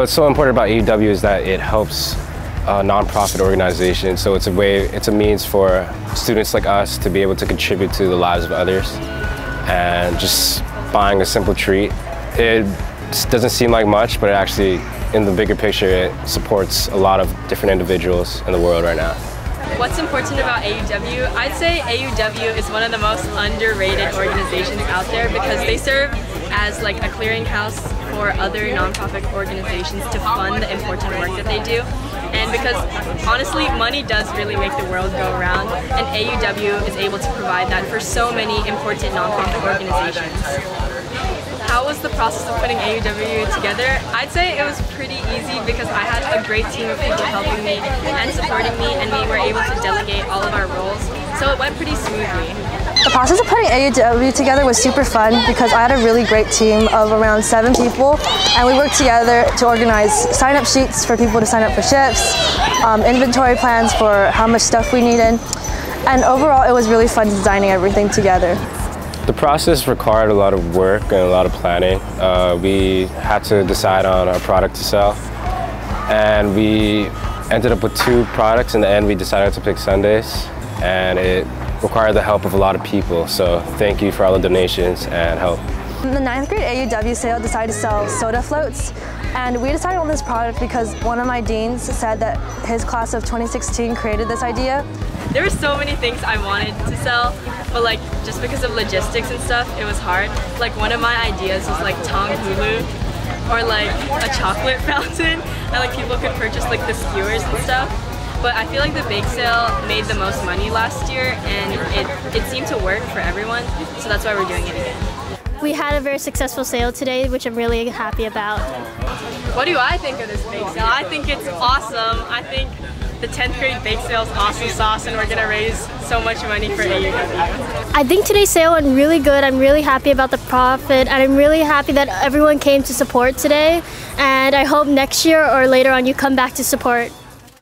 What's so important about AUW is that it helps a nonprofit organization. So it's a way, it's a means for students like us to be able to contribute to the lives of others. And just buying a simple treat, it doesn't seem like much, but it actually, in the bigger picture, it supports a lot of different individuals in the world right now. What's important about AUW? I'd say AUW is one of the most underrated organizations out there because they serve as like a clearinghouse for other nonprofit organizations to fund the important work that they do. And because honestly, money does really make the world go around, and AUW is able to provide that for so many important nonprofit organizations. How was the process of putting AUW together? I'd say it was pretty easy because I had a great team of people helping me and supporting me and we were able to delegate all of our roles. So it went pretty smoothly. Process of putting AUW together was super fun because I had a really great team of around seven people and we worked together to organize sign-up sheets for people to sign up for shifts, um, inventory plans for how much stuff we needed, and overall it was really fun designing everything together. The process required a lot of work and a lot of planning. Uh, we had to decide on a product to sell and we ended up with two products. In the end, we decided to pick sundaes and it required the help of a lot of people. So thank you for all the donations and help. The ninth grade AUW sale decided to sell soda floats and we decided on this product because one of my deans said that his class of 2016 created this idea. There were so many things I wanted to sell, but like just because of logistics and stuff, it was hard. Like one of my ideas was like tanghulu or like a chocolate fountain and like people could purchase like the skewers and stuff. But I feel like the bake sale made the most money last year and it, it seemed to work for everyone, so that's why we're doing it again. We had a very successful sale today, which I'm really happy about. What do I think of this bake sale? I think it's awesome. I think the 10th grade bake sale is awesome sauce and we're going to raise so much money for AUW. I think today's sale went really good. I'm really happy about the profit and I'm really happy that everyone came to support today and I hope next year or later on you come back to support